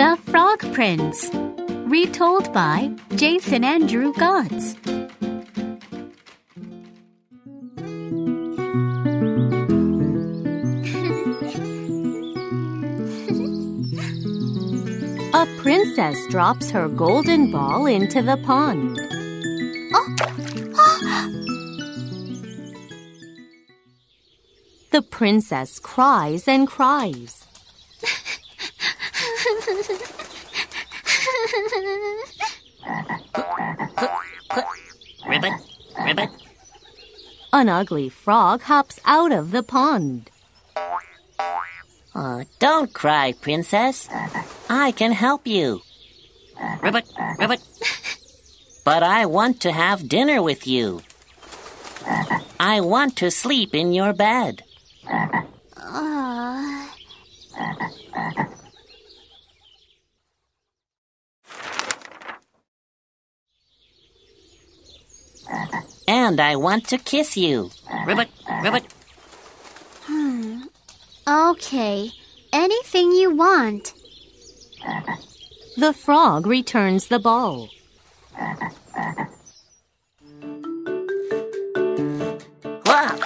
The Frog Prince. Retold by Jason Andrew Gotts. A princess drops her golden ball into the pond. The princess cries and cries. Ribbit, ribbit. An ugly frog hops out of the pond. Oh, don't cry, princess. I can help you. Ribbit, ribbit. But I want to have dinner with you. I want to sleep in your bed. And I want to kiss you. Ribbit, ribbit. Hmm. Okay, anything you want. The frog returns the ball. Whoa.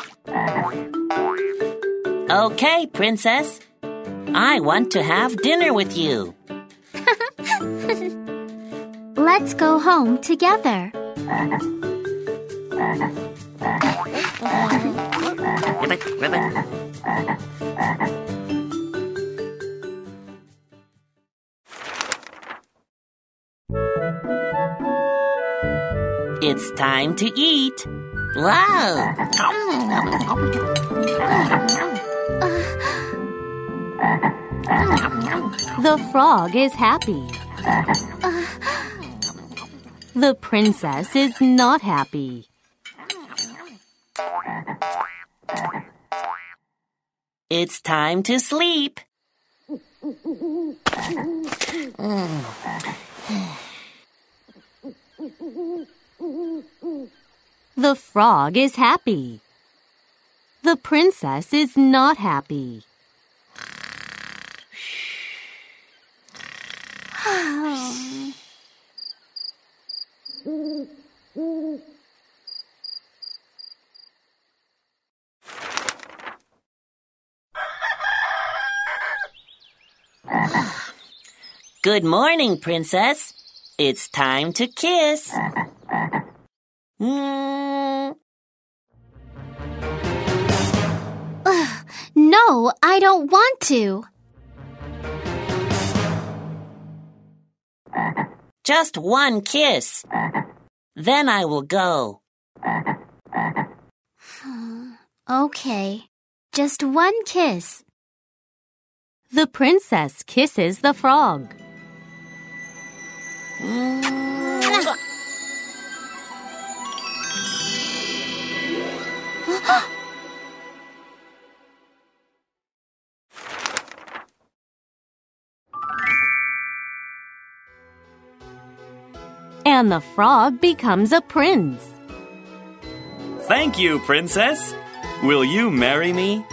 Okay, princess. I want to have dinner with you. Let's go home together. Ribbit, ribbit. It's time to eat. Wow. The frog is happy. The princess is not happy. It's time to sleep. The frog is happy. The princess is not happy. Good morning, princess. It's time to kiss. Mm. No, I don't want to. Just one kiss. Then I will go. Okay, just one kiss. The princess kisses the frog. And the frog becomes a prince. Thank you, Princess. Will you marry me?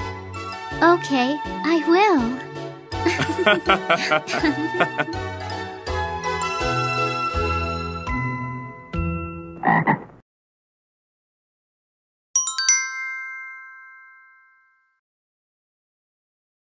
Okay, I will. 哈哈哈哈哈哈